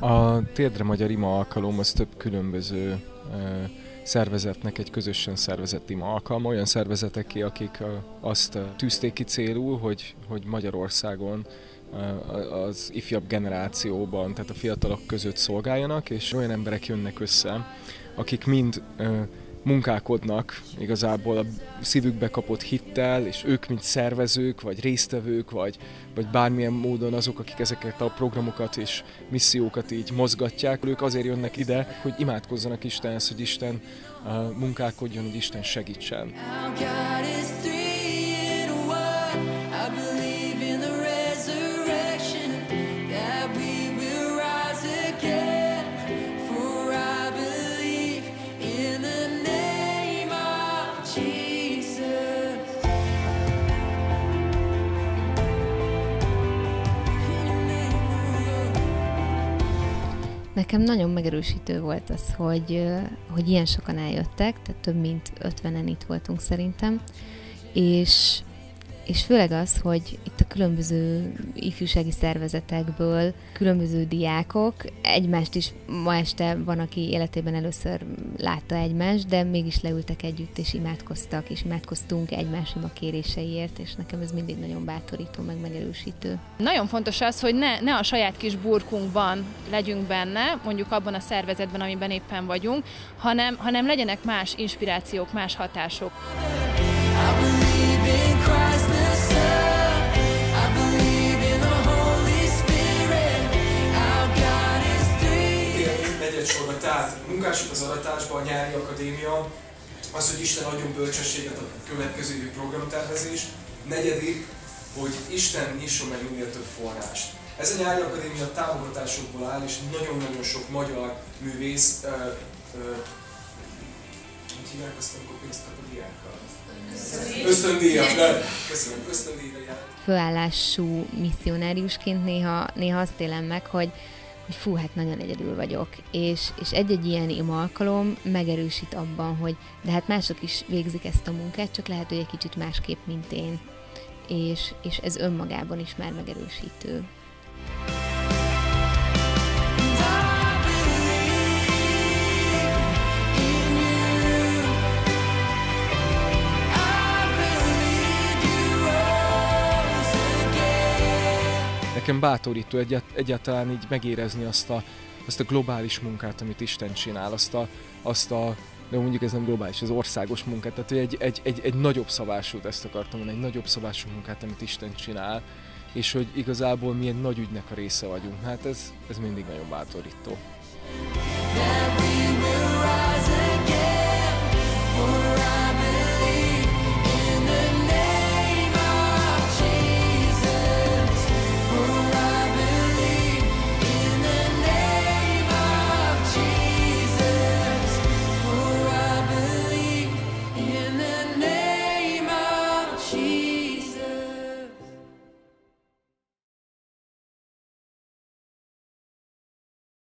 A Térdre Magyar Ima alkalom az több különböző szervezetnek egy közösen szervezett ima alkalma, olyan szervezeteké, akik azt tűzték ki célul, hogy, hogy Magyarországon az ifjabb generációban, tehát a fiatalok között szolgáljanak, és olyan emberek jönnek össze, akik mind munkálkodnak igazából a szívükbe kapott hittel, és ők, mint szervezők, vagy résztvevők, vagy, vagy bármilyen módon azok, akik ezeket a programokat és missziókat így mozgatják, ők azért jönnek ide, hogy imádkozzanak Istenhez, hogy Isten uh, munkálkodjon, hogy Isten segítsen. Nekem nagyon megerősítő volt az, hogy, hogy ilyen sokan eljöttek, tehát több mint 50-en itt voltunk szerintem, és és főleg az, hogy itt a különböző ifjúsági szervezetekből különböző diákok egymást is ma este van, aki életében először látta egymást, de mégis leültek együtt, és imádkoztak, és imádkoztunk egymás ima kéréseiért, és nekem ez mindig nagyon bátorító, meg megerősítő. Nagyon fontos az, hogy ne, ne a saját kis burkunkban legyünk benne, mondjuk abban a szervezetben, amiben éppen vagyunk, hanem, hanem legyenek más inspirációk, más hatások. I believe in Christ. Munkások az aratásba, a nyári akadémia, az, hogy Isten adjon bölcsességet a következő évi programtervezés. Negyedik, hogy Isten nyisson meg minél több forrást. Ez a nyári akadémia támogatásokból áll, és nagyon-nagyon sok magyar művész, ö, ö, hogy hívják azt, amikor pénzt kap a diákkal? Ösztöndíjat, köszönöm, ösztöndíjra Főállású misszionáriusként néha, néha azt élem meg, hogy hogy fú, hát nagyon egyedül vagyok. És, és egy-egy ilyen ima alkalom megerősít abban, hogy de hát mások is végzik ezt a munkát, csak lehet, hogy egy kicsit másképp, mint én. És, és ez önmagában is már megerősítő. Nekem bátorító egyet, egyáltalán így megérezni azt a, azt a globális munkát, amit Isten csinál, azt a, azt a de mondjuk ez nem globális, ez országos munkát, tehát egy, egy, egy, egy nagyobb szabásút, ezt akartam mondani, egy nagyobb szabású munkát, amit Isten csinál, és hogy igazából mi egy nagy ügynek a része vagyunk. Hát ez, ez mindig nagyon bátorító. Yeah,